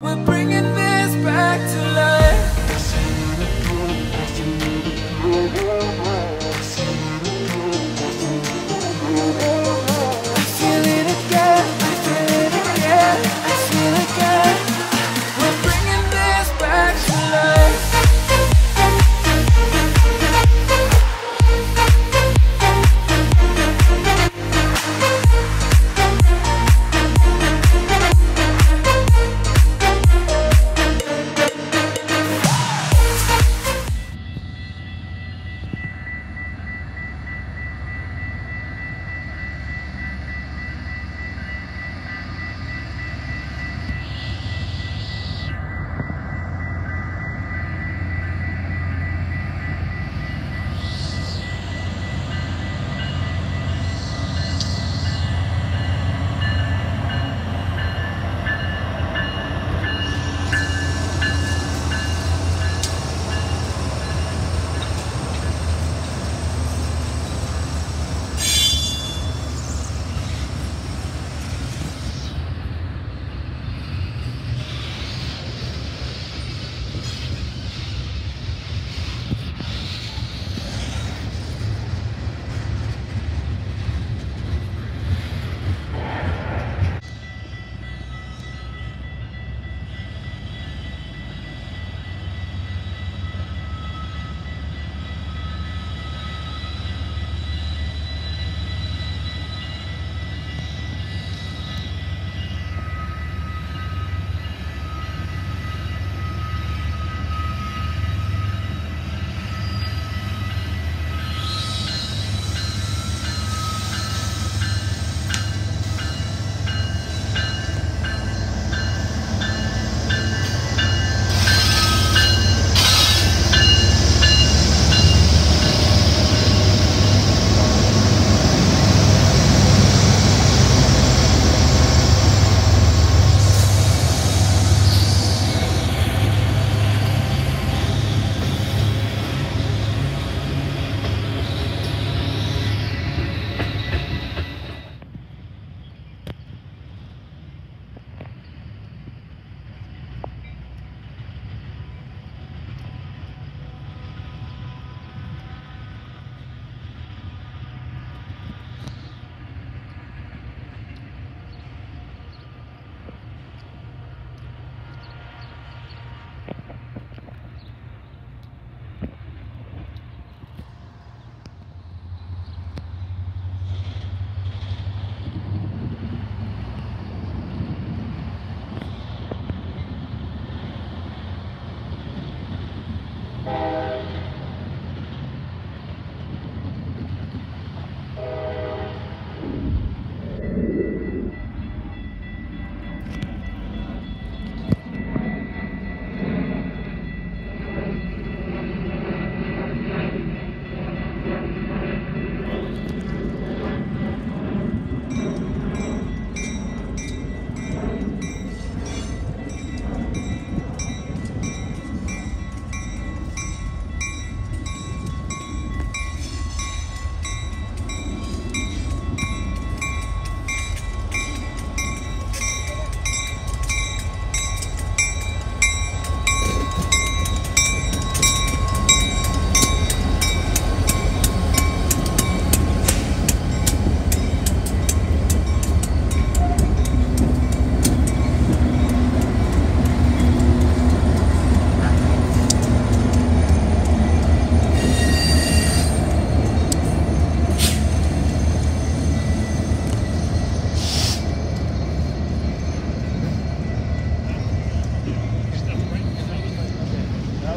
We're bringing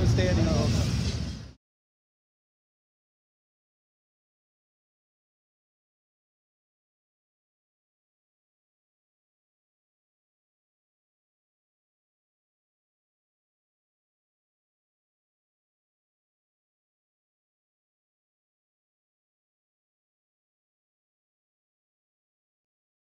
outstanding.